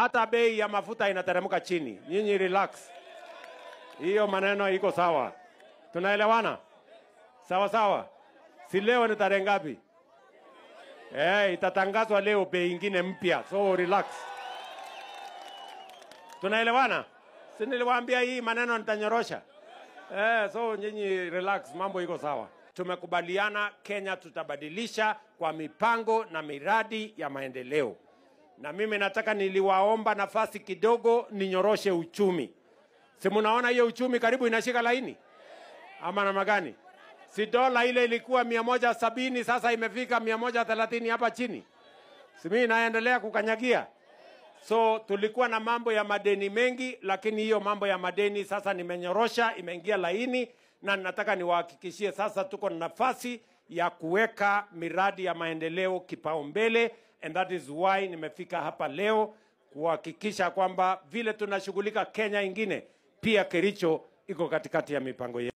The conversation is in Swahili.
hata bei ya mafuta inateremka chini. Nyinyi relax, hiyo maneno iko sawa. Tunaelewana sawa sawa? Si leo ni tarehe ngapi? Eh, itatangazwa leo bei ingine mpya, so relax. Tunaelewana? Si niliwaambia hii maneno nitanyorosha. Eh, so nyinyi relax, mambo iko sawa. Tumekubaliana Kenya tutabadilisha kwa mipango na miradi ya maendeleo, na mimi nataka niliwaomba nafasi kidogo ninyoroshe uchumi. Si mnaona hiyo uchumi karibu inashika laini ama namna gani? Si dola ile ilikuwa mia moja sabini sasa imefika mia moja thelathini hapa chini, si mimi naendelea kukanyagia. So tulikuwa na mambo ya madeni mengi, lakini hiyo mambo ya madeni sasa nimenyorosha, imeingia laini, na nataka niwahakikishie sasa tuko na nafasi ya kuweka miradi ya maendeleo kipaumbele, and that is why nimefika hapa leo kuhakikisha kwamba vile tunashughulika Kenya ingine, pia Kericho iko katikati ya mipango yetu.